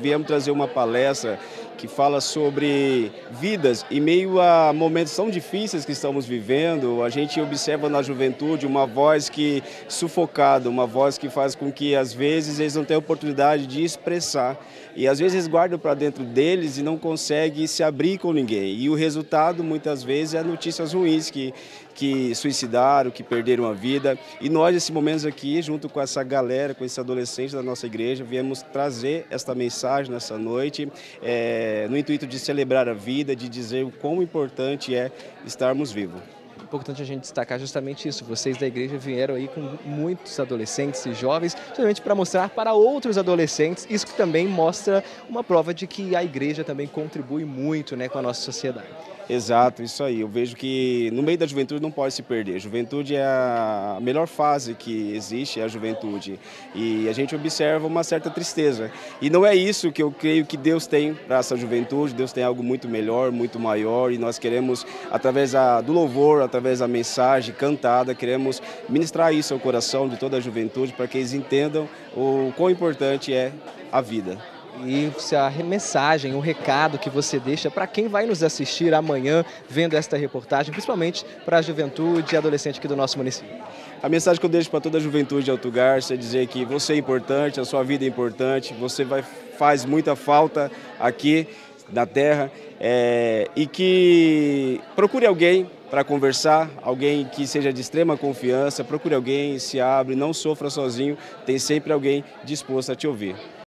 Viemos trazer uma palestra que fala sobre vidas em meio a momentos tão difíceis que estamos vivendo. A gente observa na juventude uma voz que sufocada, uma voz que faz com que às vezes eles não tenham oportunidade de expressar e às vezes guardam para dentro deles e não conseguem se abrir com ninguém. E o resultado muitas vezes é notícias ruins que que suicidaram, que perderam a vida. E nós, nesse momento aqui, junto com essa galera, com esses adolescentes da nossa igreja, viemos trazer esta mensagem nessa noite, é, no intuito de celebrar a vida, de dizer o quão importante é estarmos vivos importante a gente destacar justamente isso. Vocês da igreja vieram aí com muitos adolescentes e jovens, justamente para mostrar para outros adolescentes, isso que também mostra uma prova de que a igreja também contribui muito né, com a nossa sociedade. Exato, isso aí. Eu vejo que no meio da juventude não pode se perder. A juventude é a melhor fase que existe, é a juventude. E a gente observa uma certa tristeza. E não é isso que eu creio que Deus tem para essa juventude. Deus tem algo muito melhor, muito maior. E nós queremos, através do louvor, através da mensagem cantada, queremos ministrar isso ao coração de toda a juventude para que eles entendam o quão importante é a vida. E se a mensagem, o recado que você deixa para quem vai nos assistir amanhã vendo esta reportagem, principalmente para a juventude e adolescente aqui do nosso município. A mensagem que eu deixo para toda a juventude de Alto Garça é dizer que você é importante, a sua vida é importante, você vai, faz muita falta aqui na terra é, e que procure alguém para conversar, alguém que seja de extrema confiança, procure alguém, se abre, não sofra sozinho, tem sempre alguém disposto a te ouvir.